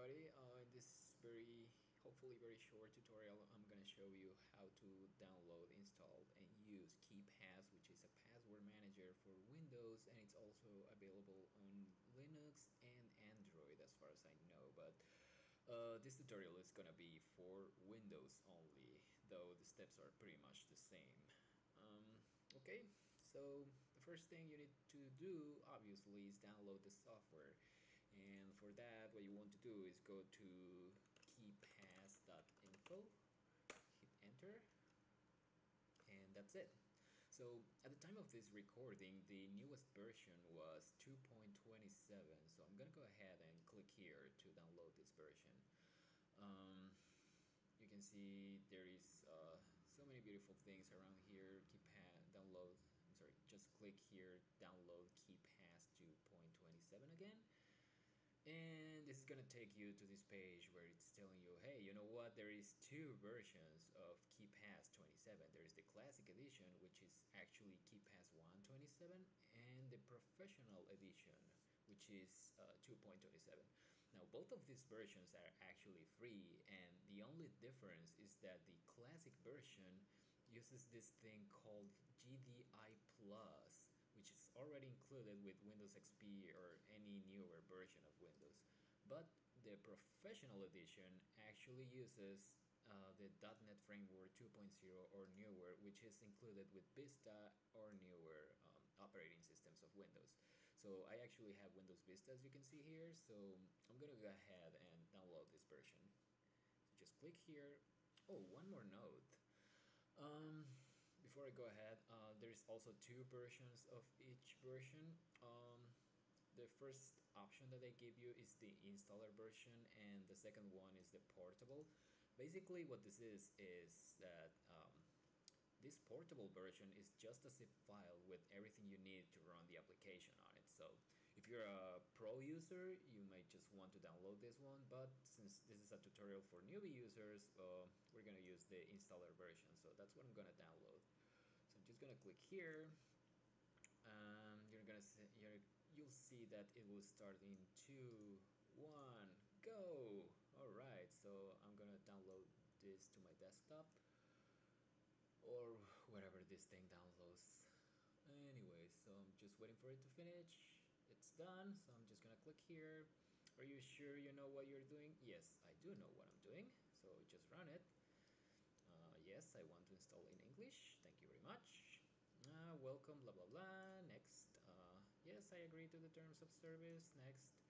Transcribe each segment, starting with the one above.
everybody. Uh, in this very hopefully very short tutorial I'm gonna show you how to download install and use KeePass which is a password manager for Windows and it's also available on Linux and Android as far as I know but uh, this tutorial is gonna be for Windows only though the steps are pretty much the same. Um, okay so the first thing you need to do obviously is download the software for that what you want to do is go to keepass.info hit enter and that's it. So at the time of this recording the newest version was 2.27 so I'm gonna go ahead and click here to download this version. Um, you can see there is uh, so many beautiful things around here. Keep download I'm sorry just click here download KeePass 2.27 again and this is gonna take you to this page where it's telling you hey you know what? There is two versions of KeePass 27 there is the classic edition which is actually KeePass 127 and the professional edition which is uh, 2.27 now both of these versions are actually free and the only difference is that the classic version uses this thing called GDI plus already included with Windows XP or any newer version of Windows. But the professional edition actually uses uh, the .NET Framework 2.0 or newer, which is included with Vista or newer um, operating systems of Windows. So I actually have Windows Vista as you can see here, so I'm gonna go ahead and download this version. So just click here. Oh, one more note. Um, before I go ahead, uh, there's also two versions of each version. Um, the first option that they give you is the installer version and the second one is the portable. Basically what this is, is that um, this portable version is just a zip file with everything you need to run the application on it. So if you're a pro user, you might just want to download this one, but since this is a tutorial for newbie users, uh, we're gonna use the installer version. So that's what I'm gonna download. Just gonna click here. Um, you're gonna see, you're, you'll see that it will start in two, one, go. All right, so I'm gonna download this to my desktop. Or wherever this thing downloads. Anyway, so I'm just waiting for it to finish. It's done so I'm just gonna click here. Are you sure you know what you're doing? Yes I do know what I'm doing so just run it. Uh, yes I want to install in English. Thank you very much welcome blah blah blah. Next uh, yes I agree to the terms of service. Next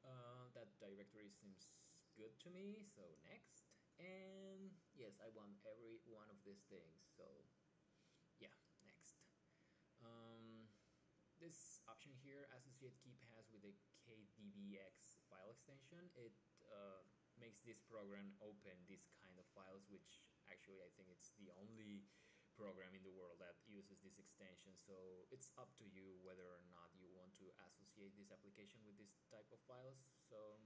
uh, that directory seems good to me. So next. And yes I want every one of these things. So yeah next. Um, this option here, associate KeePass with the KDBX file extension, it uh, makes this program open this kind of files, which actually I think it's the only program in the world that uses this extension. So it's up to you whether or not you want to associate this application with this type of files. So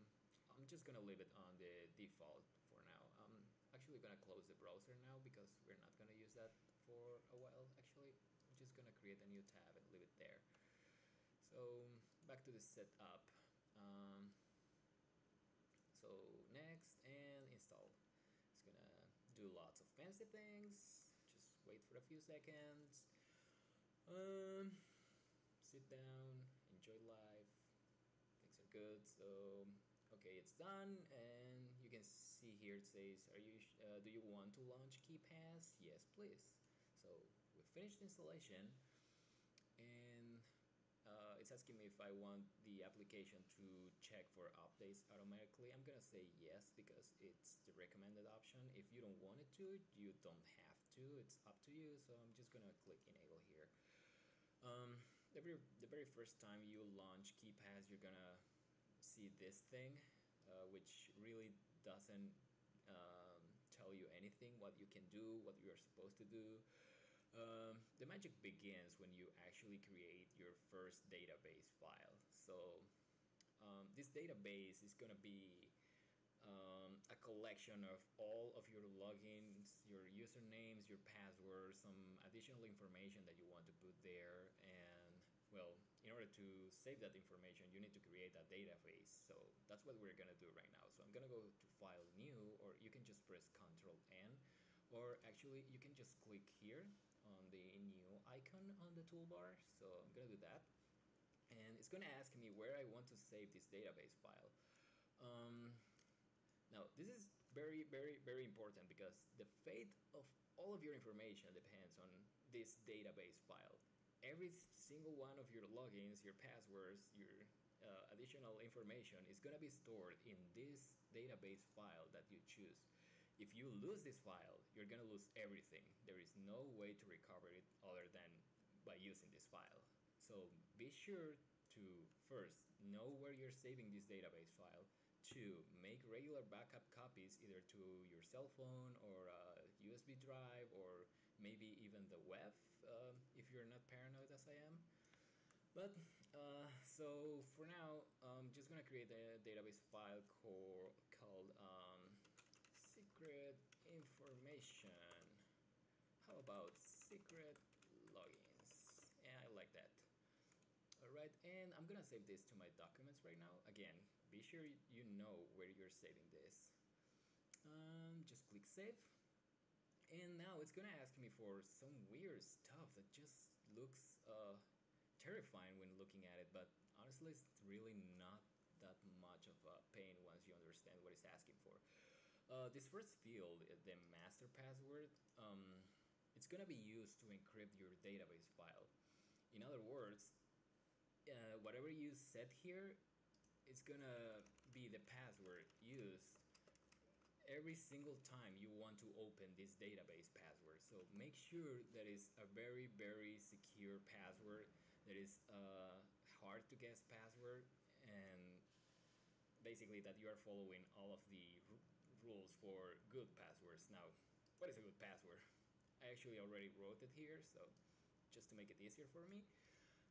I'm just gonna leave it on the default for now. I'm actually gonna close the browser now because we're not gonna use that for a while actually. I'm just gonna create a new tab and leave it there. So back to the setup. Um, so next and install. It's gonna do lots of fancy things. For a few seconds. Um, sit down, enjoy life. Things are good. So okay, it's done, and you can see here it says, "Are you? Uh, do you want to launch KeePass? Yes, please." So we finished installation, and uh, it's asking me if I want the application to check for updates automatically. I'm gonna say yes because it's the recommended option. If you don't want it to, you don't have It's up to you. So I'm just gonna click enable here. Um, the, very, the very first time you launch KeePass, you're gonna see this thing, uh, which really doesn't um, tell you anything, what you can do, what you are supposed to do. Um, the magic begins when you actually create your first database file. So um, this database is going to be um, a collection of all of your logins, your usernames, your passwords, some additional information that you want to put there. And well, in order to save that information, you need to create a database. So that's what we're gonna do right now. So I'm gonna go to File New, or you can just press Control N, or actually you can just click here on the new icon on the toolbar. So I'm gonna do that, and it's gonna ask me where I want to save this database file. Um, now this is very, very, very important because the fate of all of your information depends on this database file every single one of your logins, your passwords, your uh, additional information is going to be stored in this database file that you choose. If you lose this file, you're going to lose everything. There is no way to recover it other than by using this file. So be sure to first know where you're saving this database file. Two, make regular backup copies either to your cell phone or a USB drive or maybe even the web uh, if you're not paranoid as I am. But uh, so for now, I'm just gonna create a database file called, called um, secret information. How about secret logins? Yeah, I like that. Alright, and I'm gonna save this to my documents right now. Again, be sure you know where you're saving this. Um, just click save. And now it's gonna ask me for some weird stuff that just looks uh, terrifying when looking at it but honestly it's really not that much of a pain once you understand what it's asking for. Uh, this first field uh, the master password um, it's gonna be used to encrypt your database file. In other words uh, whatever you set here it's gonna be the password used every single time you want to open this database password. So make sure that it's a very, very secure password, that is a hard to guess password, and basically that you are following all of the rules for good passwords. Now, what is a good password? I actually already wrote it here, so just to make it easier for me.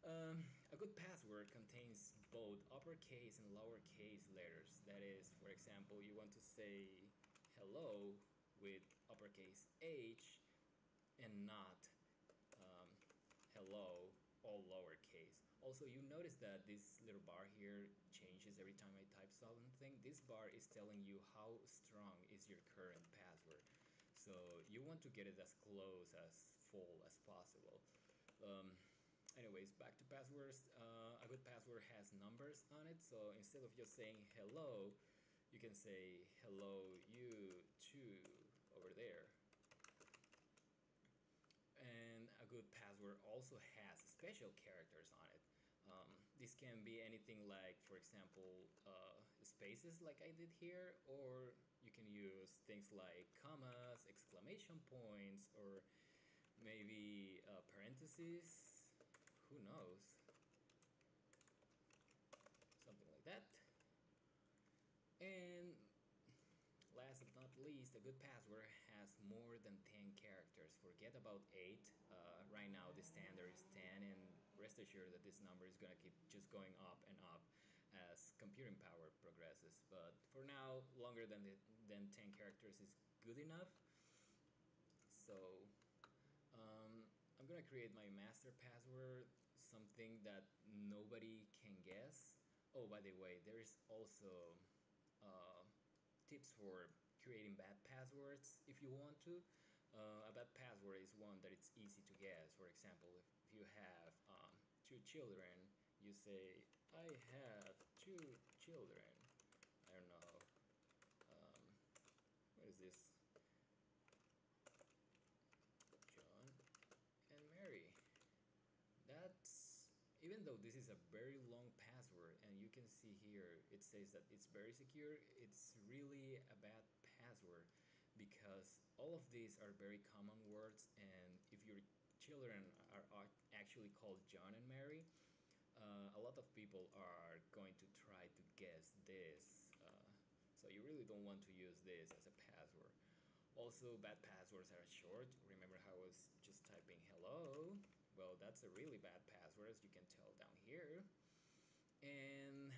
Um, a good password contains both uppercase and lowercase letters. That is, for example, you want to say hello with uppercase H and not um, hello all lowercase. Also, you notice that this little bar here changes every time I type something. This bar is telling you how strong is your current password. So you want to get it as close as full as possible. Um, anyways, back to passwords. Uh, a good password has numbers on it. So instead of just saying hello, you can say hello you too over there and a good password also has special characters on it um, this can be anything like for example uh, spaces like I did here or you can use things like commas exclamation points or maybe uh, parentheses who knows something like that and last but not least, a good password has more than 10 characters. Forget about 8. Uh, right now the standard is 10 and rest assured that this number is going to keep just going up and up as computing power progresses. But for now, longer than, the, than 10 characters is good enough. So um, I'm going to create my master password, something that nobody can guess. Oh, by the way, there is also uh, tips for creating bad passwords if you want to. Uh, a bad password is one that it's easy to guess. For example, if you have um, two children, you say, I have two children. I don't know. Um, what is this? John and Mary. That's even though this is a very long password and you can see here it says that it's very secure it's really a bad password because all of these are very common words and if your children are actually called John and Mary uh, a lot of people are going to try to guess this uh, so you really don't want to use this as a password. Also bad passwords are short. Remember how I was just typing hello well, that's a really bad password, as you can tell down here. And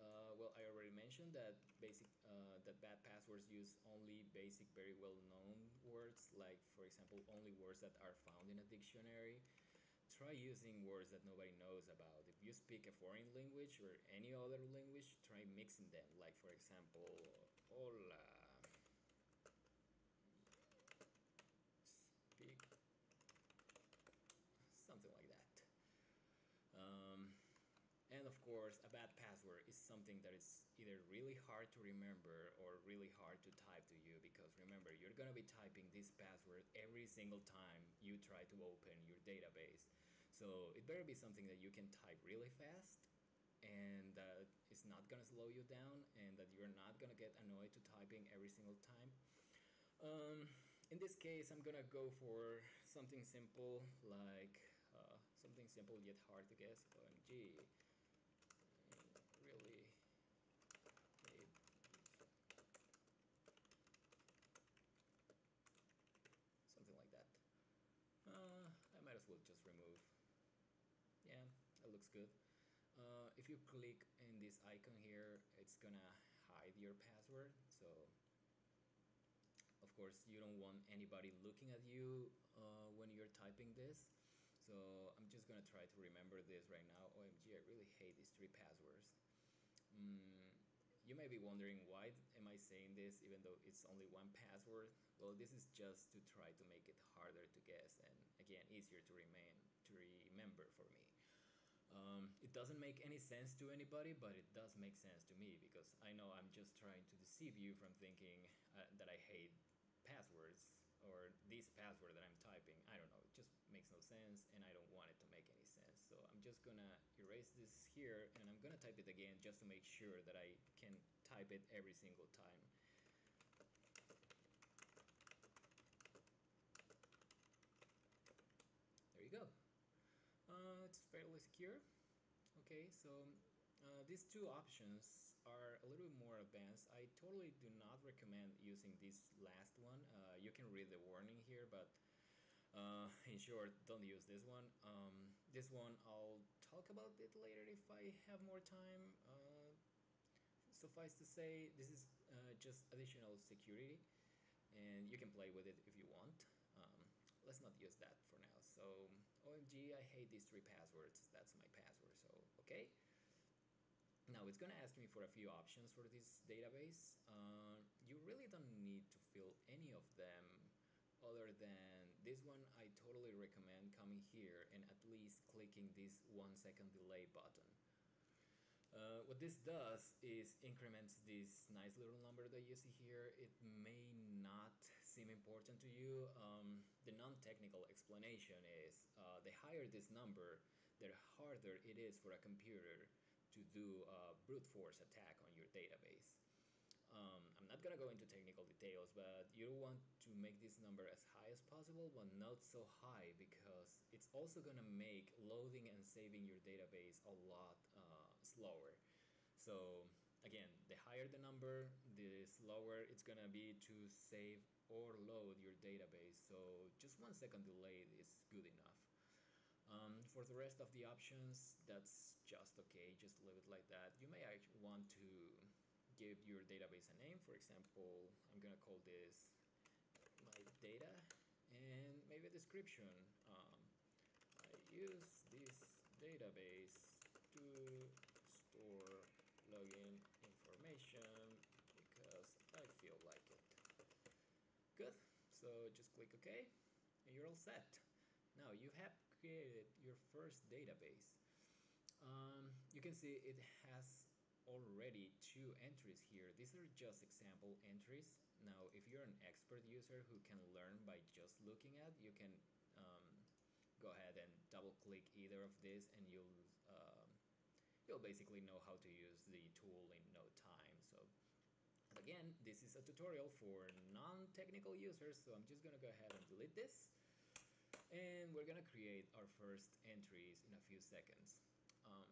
uh, well, I already mentioned that basic uh, that bad passwords use only basic, very well-known words, like for example, only words that are found in a dictionary. try using words that nobody knows about. If you speak a foreign language or any other language, try mixing them. Like for example, hola. Speak something like that. Um, and of course, a bad password is something that is either really hard to remember or really hard to type to you because remember, you're gonna be typing this password every single time you try to open your database. So it better be something that you can type really fast and that is not gonna slow you down and that you're not gonna get annoyed to typing every single time. Um, in this case, I'm gonna go for something simple like uh, something simple yet hard to guess. OMG really something like that. Uh, As well just remove. Yeah, that looks good. Uh, if you click in this icon here, it's gonna hide your password. So, of course, you don't want anybody looking at you uh, when you're typing this. So I'm just gonna try to remember this right now. OMG, I really hate these three passwords. Mm, you may be wondering why am I saying this even though it's only one password? Well, this is just to try to make it harder to guess and again easier to remain to remember for me. Um, it doesn't make any sense to anybody, but it does make sense to me because I know I'm just trying to deceive you from thinking uh, that I hate passwords or this password that I'm typing, I don't know, it just makes no sense and I don't want it to make any sense. So I'm just gonna erase this here and I'm gonna type it again just to make sure that I can type it every single time. There you go. Uh, it's fairly secure. Okay, so uh, these two options are a little bit more advanced. I totally do not recommend using this last one. Uh, you can read the warning here, but uh, in short, don't use this one. Um, this one, I'll talk about it later if I have more time. Uh, suffice to say, this is uh, just additional security, and you can play with it if you want. Let's not use that for now. So, OMG, I hate these three passwords. That's my password, so okay. Now it's gonna ask me for a few options for this database. Uh, you really don't need to fill any of them other than this one I totally recommend coming here and at least clicking this one second delay button. Uh, what this does is increments this nice little number that you see here. It may not seem important to you. Um, the non-technical explanation is uh, the higher this number, the harder it is for a computer to do a brute force attack on your database. Um, I'm not gonna go into technical details, but you want to make this number as high as possible, but not so high because it's also gonna make loading and saving your database a lot uh, slower. So again, the higher the number, the slower it's gonna be to save or load your database. So just one second delay is good enough. Um, for the rest of the options, that's just okay, just leave it like that. You may want to give your database a name. For example, I'm gonna call this my data and maybe a description. Um, I use this database to store login information because I feel like it. Good, so just click OK and you're all set. Now you have created your first database. Um, you can see it has already two entries here. These are just example entries. Now, if you're an expert user who can learn by just looking at, you can um, go ahead and double click either of these and you'll um, you'll basically know how to use the tool in no time. Again, this is a tutorial for non-technical users, so I'm just gonna go ahead and delete this. And we're gonna create our first entries in a few seconds. Um,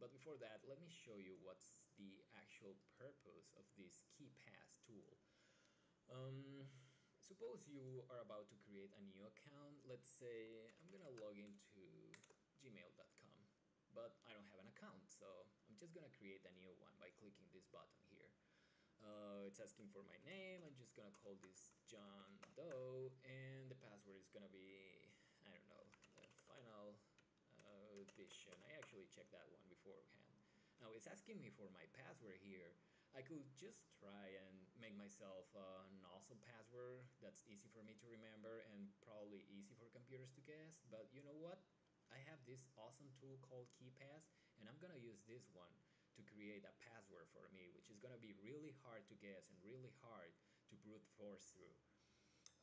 but before that let me show you what's the actual purpose of this KeePass tool. Um, suppose you are about to create a new account. Let's say I'm gonna log into gmail.com but I don't have an account so I'm just gonna create a new one by clicking this button here uh, it's asking for my name. I'm just gonna call this John Doe, and the password is gonna be I don't know final edition. I actually checked that one beforehand. Now it's asking me for my password here. I could just try and make myself uh, an awesome password that's easy for me to remember and probably easy for computers to guess. But you know what? I have this awesome tool called KeePass and I'm gonna use this one to create a password for me which is gonna be really hard to guess and really hard to brute force through.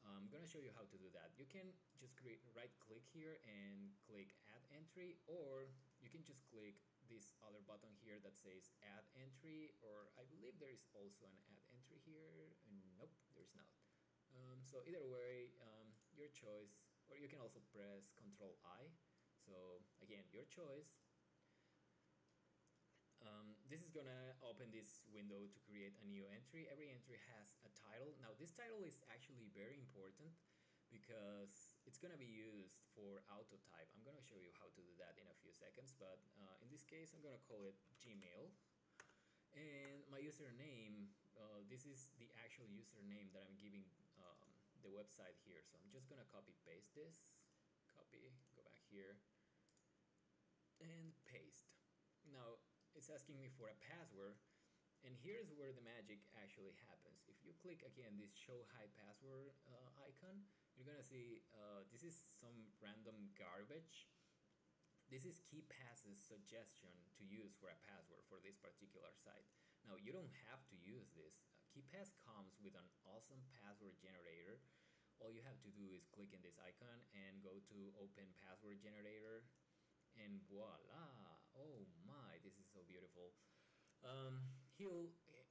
I'm gonna show you how to do that. You can just create right click here and click add entry or you can just click this other button here that says add entry or I believe there is also an add entry here nope there's not um, so either way um, your choice or you can also press control I so again your choice this is gonna open this window to create a new entry every entry has a title now this title is actually very important because it's gonna be used for auto type. I'm gonna show you how to do that in a few seconds, but uh, in this case I'm gonna call it Gmail. And my username, uh, this is the actual username that I'm giving um, the website here. So I'm just gonna copy paste this, copy, go back here, and paste. Now it's asking me for a password and here's where the magic actually happens. If you click again this show hide password uh, icon, you're gonna see uh, this is some random garbage. This is KeePass's suggestion to use for a password for this particular site. Now you don't have to use this. Uh, KeePass comes with an awesome password generator. All you have to do is click in this icon and go to open password generator and voila oh my this is so beautiful. Um,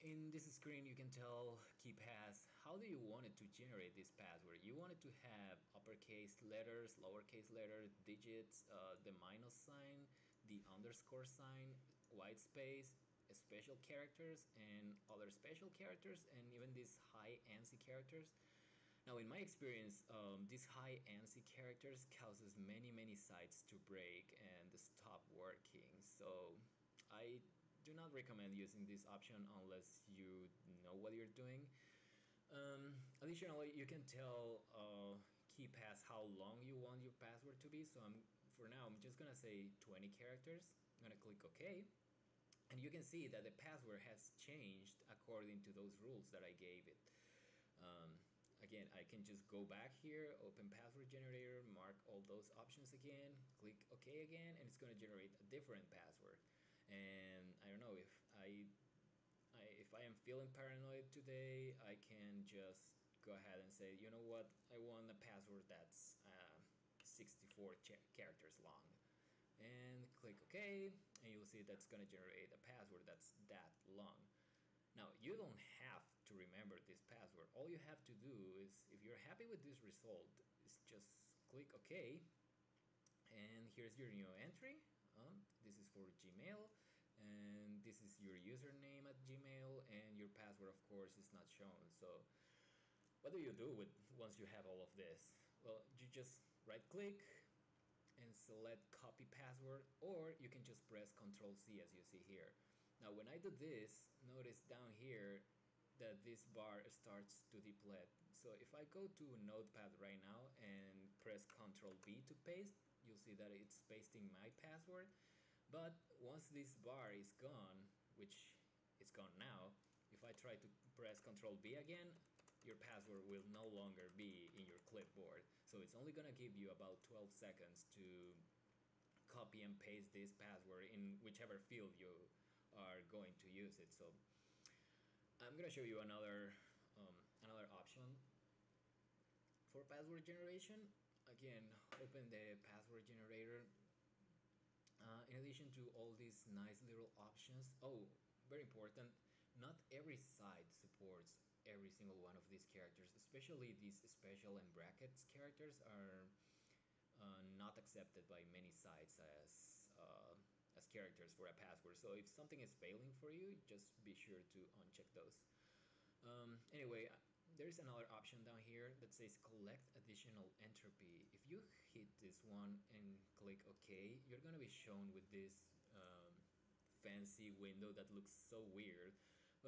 in this screen you can tell KeePass how do you want it to generate this password? You want it to have uppercase letters lowercase letters digits uh, the minus sign the underscore sign white space special characters and other special characters and even these high ANSI characters now in my experience um, these high ANSI characters causes many many sites to break and stop working so I do not recommend using this option unless you know what you're doing. Um, additionally, you can tell uh, KeePass how long you want your password to be. So I'm for now, I'm just gonna say 20 characters. I'm gonna click OK. And you can see that the password has changed according to those rules that I gave it. Um, again, I can just go back here, open password generator, mark all those options again, click OK again, and it's going to generate a different password. And I don't know if I, I if I am feeling paranoid today I can just go ahead and say you know what? I want a password that's uh, 64 characters long. And click OK and you'll see that's gonna generate a password that's that long. Now you don't have to remember this password. All you have to do is if you're happy with this result is just click OK. And here's your new entry. Um, this is for Gmail. And this is your username at Gmail. And your password of course is not shown. So what do you do with once you have all of this? Well you just right click and select copy password or you can just press ctrl C as you see here. Now when I do this notice down here that this bar starts to deplete. So if I go to notepad right now and press ctrl B to paste you'll see that it's pasting my password. But once this bar is gone which is gone now if I try to press ctrl B again your password will no longer be in your clipboard. So it's only gonna give you about 12 seconds to copy and paste this password in whichever field you are going to use it. So I'm gonna show you another um, another option for password generation. Again open the password generator. Uh, in addition to all these nice little options oh very important not every site supports every single one of these characters especially these special and brackets characters are uh, not accepted by many sites as uh, characters for a password. So if something is failing for you just be sure to uncheck those. Um, anyway there's another option down here that says collect additional entropy. If you hit this one and click OK you're gonna be shown with this um, fancy window that looks so weird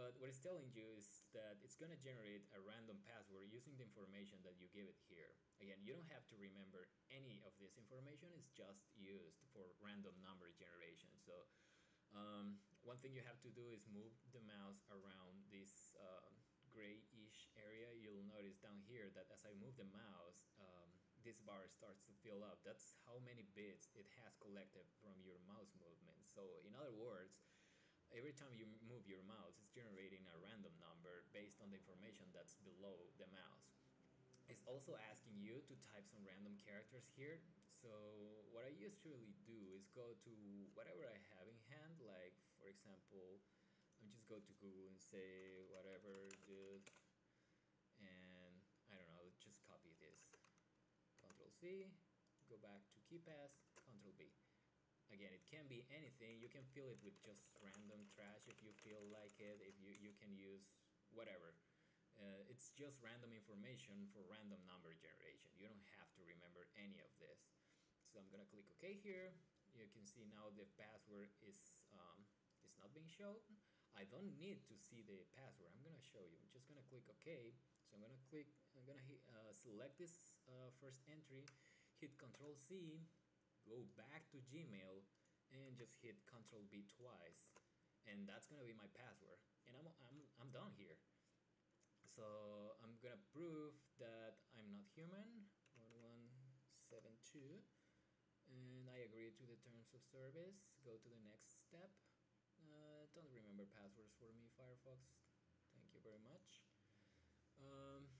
but what it's telling you is that it's going to generate a random password using the information that you give it here. Again you don't have to remember any of this information it's just used for random number generation. So um, one thing you have to do is move the mouse around this uh, grayish area. You'll notice down here that as I move the mouse um, this bar starts to fill up. That's how many bits it has collected from your mouse movement. So in other words every time you move your mouse it's generating a random number based on the information that's below the mouse. It's also asking you to type some random characters here. So what I usually do is go to whatever I have in hand like for example I just go to Google and say whatever dude and I don't know just copy this. Control C go back to B again it can be anything. You can fill it with just random trash if you feel like it if you you can use whatever. Uh, it's just random information for random number generation. You don't have to remember any of this. So I'm gonna click OK here. You can see now the password is um, is not being shown. I don't need to see the password. I'm gonna show you. I'm just gonna click OK. So I'm gonna click I'm gonna uh, select this uh, first entry hit control C go back to Gmail and just hit control B twice and that's gonna be my password. And I'm, I'm, I'm done here. So I'm gonna prove that I'm not human. 1172 and I agree to the terms of service. Go to the next step. Uh, don't remember passwords for me Firefox. Thank you very much. Um,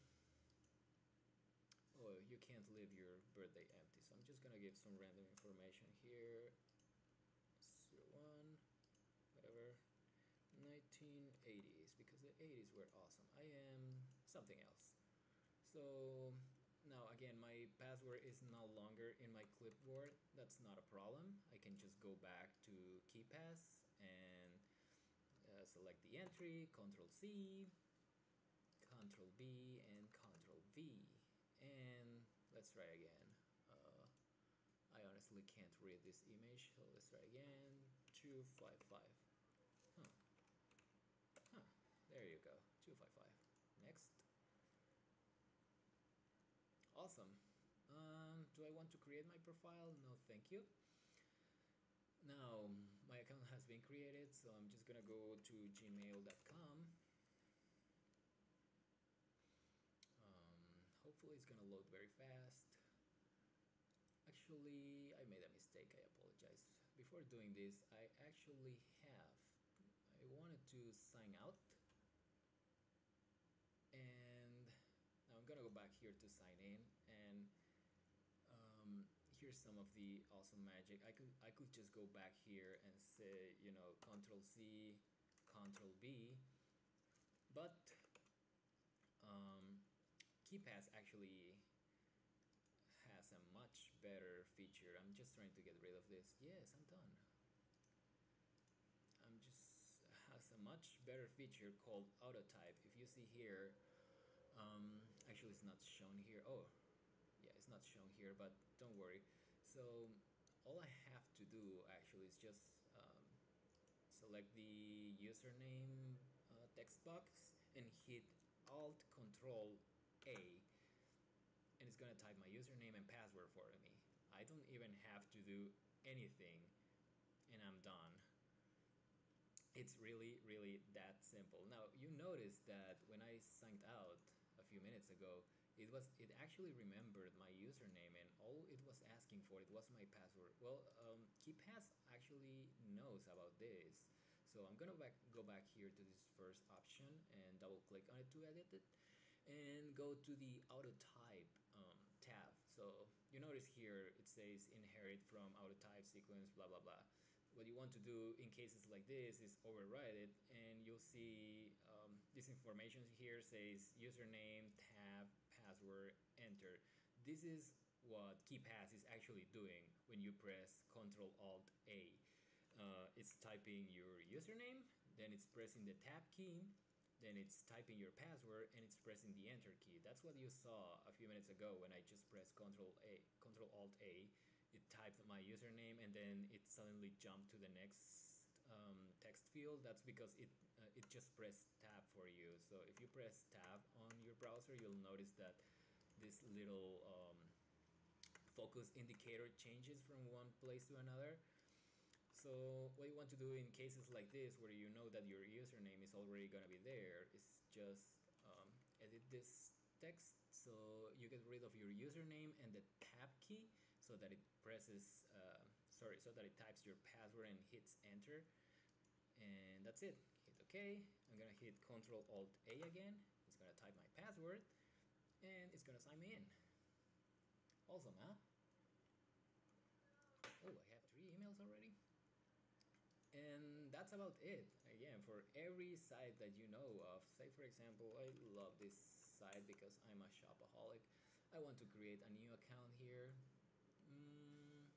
oh you can't leave your birthday empty just gonna give some random information here. 01 whatever. 1980s because the 80s were awesome. I am something else. So now again my password is no longer in my clipboard. That's not a problem. I can just go back to KeePass and uh, select the entry control C control B and control V. And let's try again I can't read this image. So let's try again. 255 huh. Huh. There you go. 255 next. Awesome. Um, do I want to create my profile? No thank you. Now my account has been created so I'm just gonna go to gmail.com hopefully it's gonna load very fast. Actually mistake I apologize. Before doing this I actually have I wanted to sign out. And now I'm gonna go back here to sign in and um, here's some of the awesome magic. I could I could just go back here and say you know control C control B. But um, KeePass actually better feature. I'm just trying to get rid of this. Yes, I'm done. I'm just has a much better feature called auto type. If you see here, um, actually it's not shown here. Oh, yeah, it's not shown here, but don't worry. So all I have to do actually is just um, select the username uh, text box and hit Alt Control a it's gonna type my username and password for me. I don't even have to do anything and I'm done. It's really, really that simple. Now you notice that when I signed out a few minutes ago, it was it actually remembered my username and all it was asking for it was my password. Well, um, KeePass actually knows about this. So I'm gonna back, go back here to this first option and double click on it to edit it and go to the auto type tab so you notice here it says inherit from auto type sequence blah blah blah. What you want to do in cases like this is override it and you'll see um, this information here says username tab password enter. This is what KeePass is actually doing when you press Ctrl Alt A. Uh, it's typing your username then it's pressing the tab key then it's typing your password and it's pressing the enter key. That's what you saw a few minutes ago when I just pressed Control A, Control Alt A. It typed my username and then it suddenly jumped to the next um, text field that's because it uh, it just pressed tab for you so if you press tab on your browser you'll notice that this little um, focus indicator changes from one place to another so what you want to do in cases like this where you know that your username is already gonna be there is just um, edit this text so you get rid of your username and the tab key so that it presses uh, sorry so that it types your password and hits enter. And that's it. Hit ok. I'm gonna hit control alt A again. It's gonna type my password and it's gonna sign me in. Awesome huh oh I have three emails already and that's about it. Again for every site that you know of say for example I love this site because I'm a shopaholic. I want to create a new account here. Mm,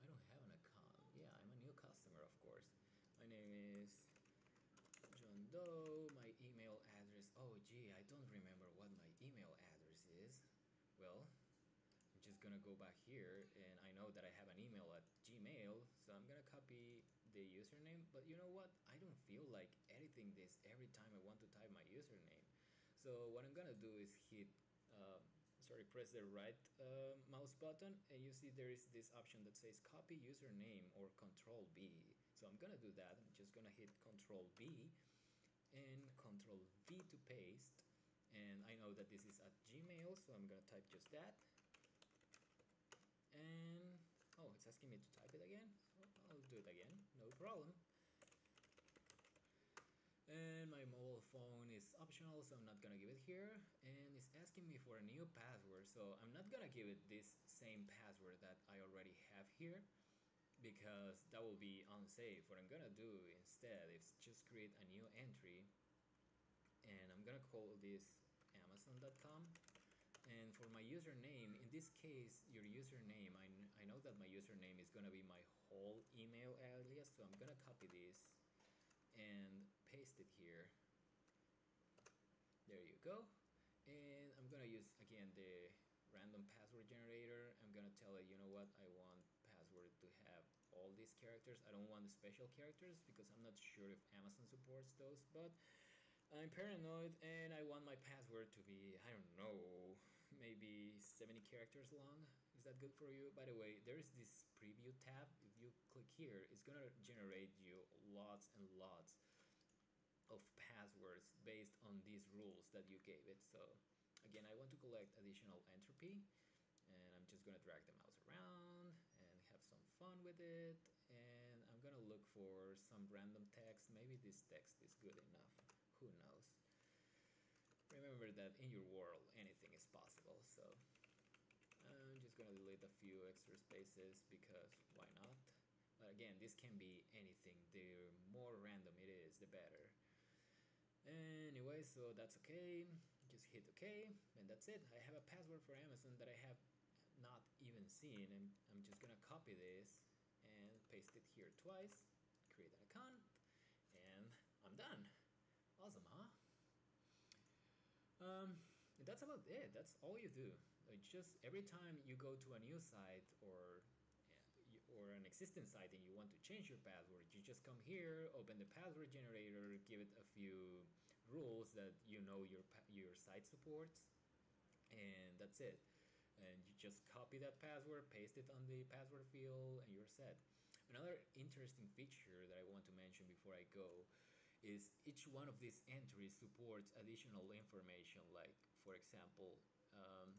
I don't have an account. Yeah I'm a new customer of course. My name is John Doe. My email address oh gee I don't remember what my email address is. Well I'm just gonna go back here and I know that I have an email at Gmail so I'm gonna copy the username but you know what? I don't feel like editing this every time I want to type my username. So what I'm gonna do is hit uh, sorry press the right uh, mouse button and you see there is this option that says copy username or control B. So I'm gonna do that. I'm just gonna hit control B and control V to paste. And I know that this is at Gmail so I'm gonna type just that. And oh it's asking me to type it again do it again. No problem. And my mobile phone is optional so I'm not gonna give it here. And it's asking me for a new password so I'm not gonna give it this same password that I already have here because that will be unsafe. What I'm gonna do instead is just create a new entry and I'm gonna call this amazon.com and for my username in this case your username I, I know that my username is gonna be my whole email alias so I'm gonna copy this and paste it here. There you go. And I'm gonna use again the random password generator. I'm gonna tell it you know what? I want password to have all these characters. I don't want the special characters because I'm not sure if Amazon supports those but I'm paranoid and I want my password to be I don't know maybe 70 characters long. Is that good for you? By the way there is this preview tab if you click here it's gonna generate you lots and lots of passwords based on these rules that you gave it. So again I want to collect additional entropy and I'm just gonna drag the mouse around and have some fun with it. And I'm gonna look for some random text. Maybe this text is good enough. Who knows? Remember that in your world anything is possible so gonna delete a few extra spaces because why not? But again this can be anything. The more random it is the better. Anyway so that's okay. Just hit ok and that's it. I have a password for Amazon that I have not even seen and I'm just gonna copy this and paste it here twice create an account and I'm done. Awesome huh? Um, that's about it. That's all you do just every time you go to a new site or or an existing site and you want to change your password you just come here open the password generator give it a few rules that you know your your site supports and that's it. And you just copy that password paste it on the password field and you're set. Another interesting feature that I want to mention before I go is each one of these entries supports additional information like for example um,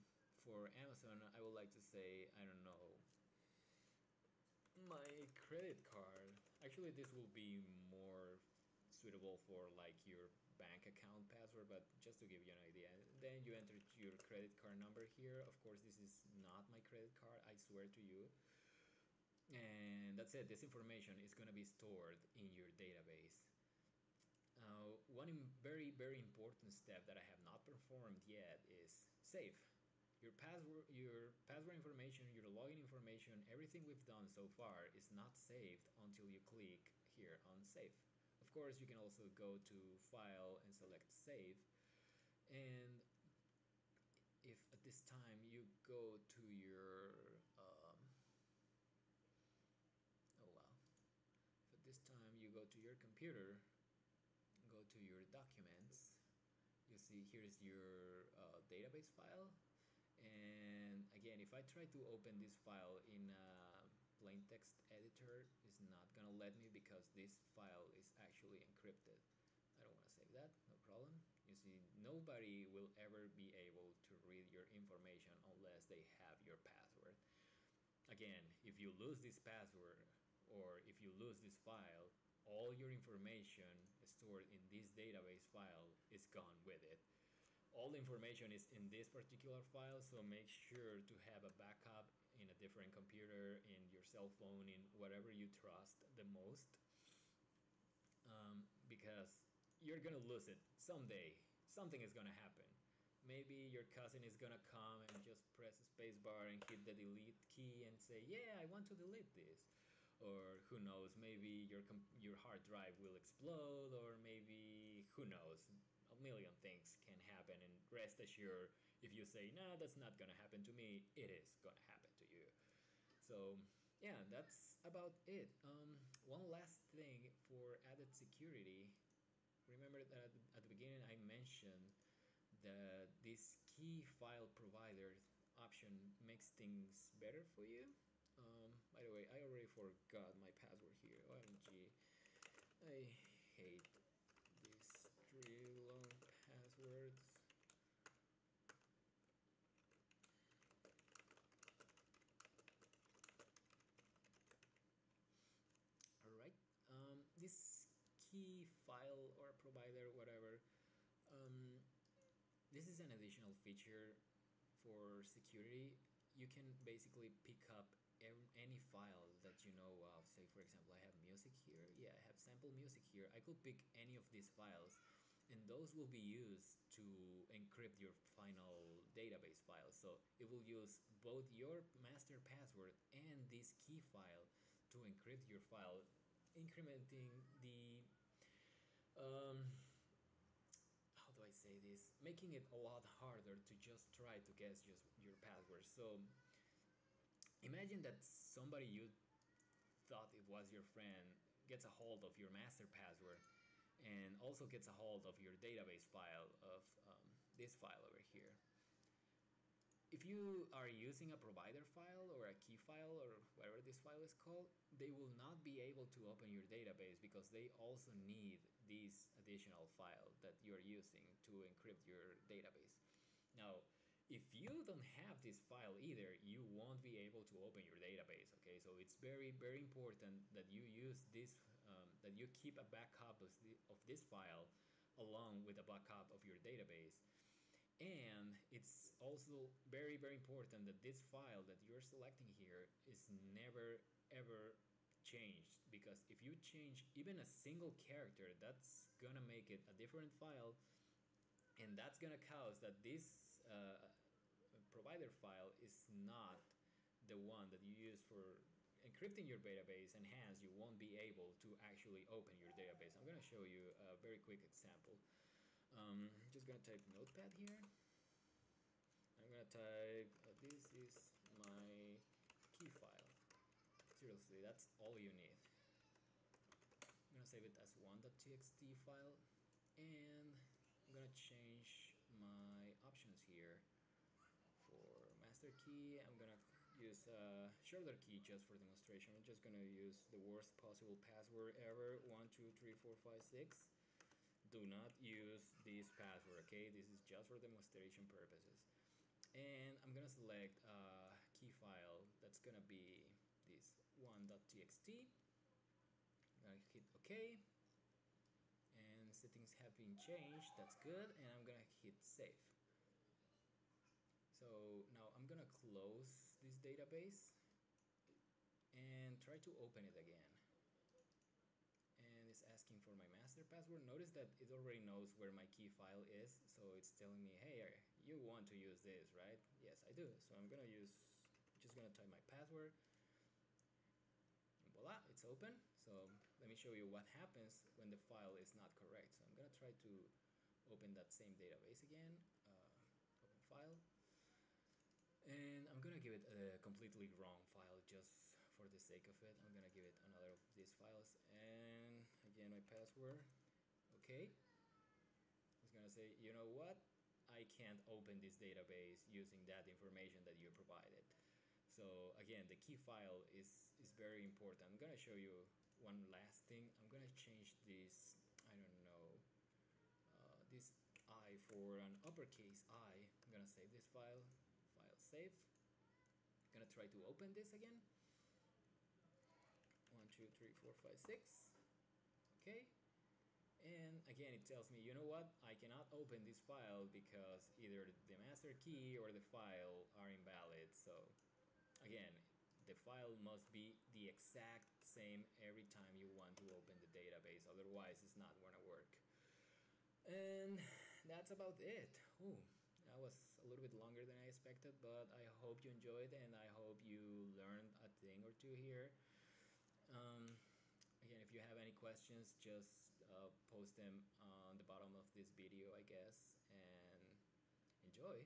for Amazon I would like to say I don't know my credit card. Actually this will be more suitable for like your bank account password but just to give you an idea then you enter your credit card number here. Of course this is not my credit card I swear to you. And that's it. This information is going to be stored in your database. Uh, one very very important step that I have not performed yet is save your password your password information your login information everything we've done so far is not saved until you click here on save. Of course you can also go to file and select save. And if at this time you go to your um, oh wow at this time you go to to your computer go to your documents you see here's your uh, database file and again if I try to open this file in a plain text editor it's not gonna let me because this file is actually encrypted. I don't want to save that no problem. You see nobody will ever be able to read your information unless they have your password. Again if you lose this password or if you lose this file all your information stored in this database file is gone with it all the information is in this particular file so make sure to have a backup in a different computer in your cell phone in whatever you trust the most. Um, because you're gonna lose it someday. Something is gonna happen. Maybe your cousin is gonna come and just press the spacebar and hit the delete key and say yeah I want to delete this. Or who knows maybe your your hard drive will explode or maybe who knows a million things can happen and rest assured if you say no that's not gonna happen to me it is gonna happen to you so yeah that's about it um, one last thing for added security remember that at the beginning I mentioned that this key file provider option makes things better for you um, by the way, I already forgot my password here. OMG. I hate these three long passwords. Alright, um, this key file or provider, whatever, um, this is an additional feature for security. You can basically pick up any file that you know of. Say for example I have music here. Yeah I have sample music here. I could pick any of these files and those will be used to encrypt your final database file. So it will use both your master password and this key file to encrypt your file incrementing the um, how do I say this making it a lot harder to just try to guess just your password so imagine that somebody you thought it was your friend gets a hold of your master password and also gets a hold of your database file of um, this file over here. If you are using a provider file or a key file or whatever this file is called, they will not be able to open your database because they also need this additional file that you're using to encrypt your database. Now, if you don't have this file either you won't be able to open your database okay? So it's very very important that you use this um, that you keep a backup of, the, of this file along with a backup of your database. And it's also very very important that this file that you're selecting here is never ever changed because if you change even a single character that's gonna make it a different file and that's gonna cause that this uh, provider file is not the one that you use for encrypting your database and hence you won't be able to actually open your database. I'm gonna show you a very quick example. Um, just gonna type notepad here. I'm gonna type uh, this is my key file. Seriously, that's all you need. Save it as one.txt file. And I'm gonna change my options here for master key. I'm gonna use a shoulder key just for demonstration. I'm just gonna use the worst possible password ever one two three four five six. Do not use this password okay? This is just for demonstration purposes. And I'm gonna select a key file that's gonna be this one.txt gonna hit OK. And settings have been changed that's good and I'm gonna hit save. So now I'm gonna close this database and try to open it again. And it's asking for my master password. Notice that it already knows where my key file is so it's telling me hey you want to use this right? Yes I do. So I'm gonna use just gonna type my password. And voila it's open. So let me show you what happens when the file is not correct. So I'm gonna try to open that same database again uh, open file. And I'm gonna give it a completely wrong file just for the sake of it. I'm gonna give it another of these files. And again my password. Okay. It's gonna say you know what? I can't open this database using that information that you provided. So again the key file is is very important. I'm gonna show you one last thing. I'm gonna change this I don't know uh, this I for an uppercase I. I'm gonna save this file file save I'm gonna try to open this again. One two three four five six. Okay. And again it tells me you know what? I cannot open this file because either the master key or the file are invalid. So again the file must be the exact same every time you want to open the database otherwise it's not gonna work. And that's about it. Ooh, that was a little bit longer than I expected but I hope you enjoyed and I hope you learned a thing or two here. Um, again if you have any questions just uh, post them on the bottom of this video I guess and enjoy